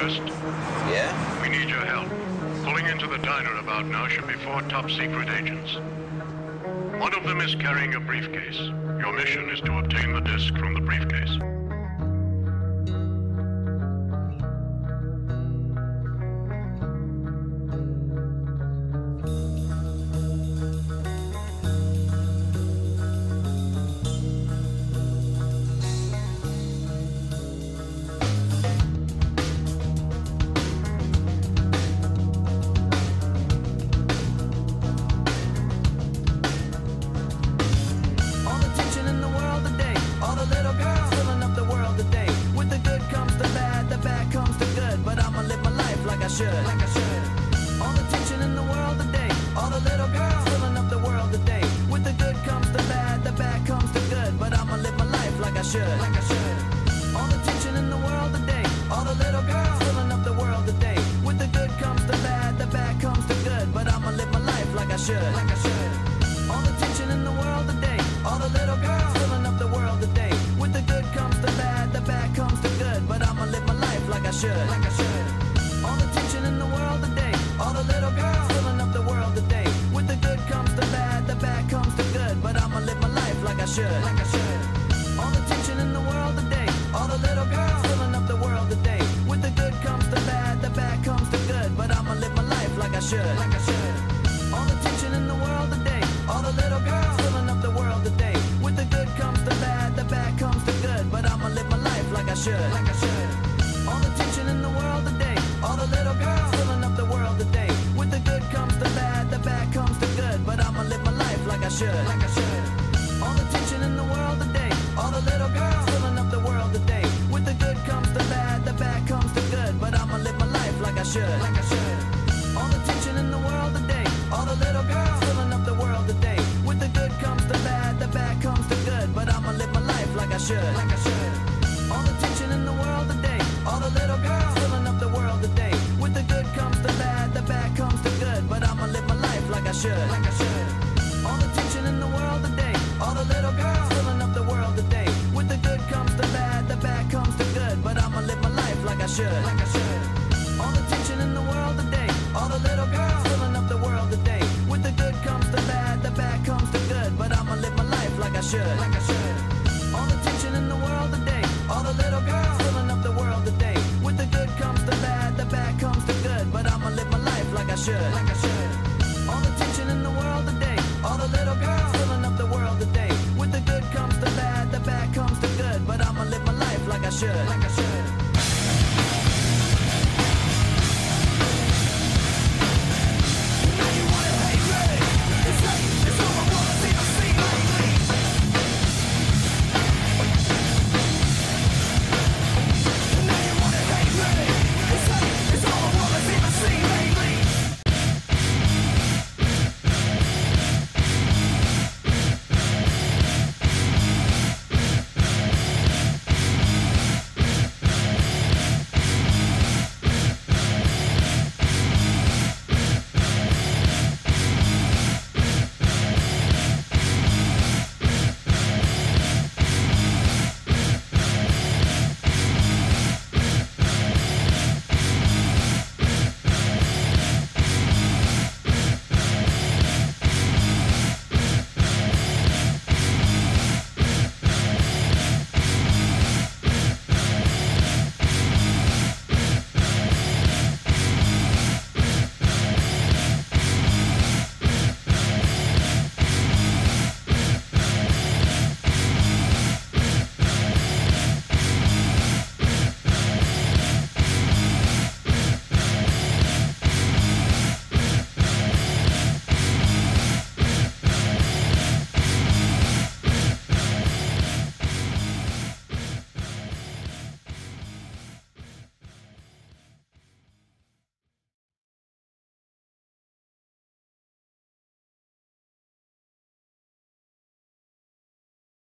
Yeah? We need your help. Pulling into the diner about now should be four top secret agents. One of them is carrying a briefcase. Your mission is to obtain the disc from the briefcase. action in the world today. All the little girls filling up the world today. With the good comes the bad, the bad comes the good. But I'ma live my life like I should, like I should. All the tension in the world today. All the little girls filling up the world today. With the good comes the bad, the bad comes the good. But I'ma live my life like I should, like I should. All the tension in the world today. All the little girls filling up the world today. With the good comes the bad, the bad comes the good. But I'ma live my life like I should, like I should. should.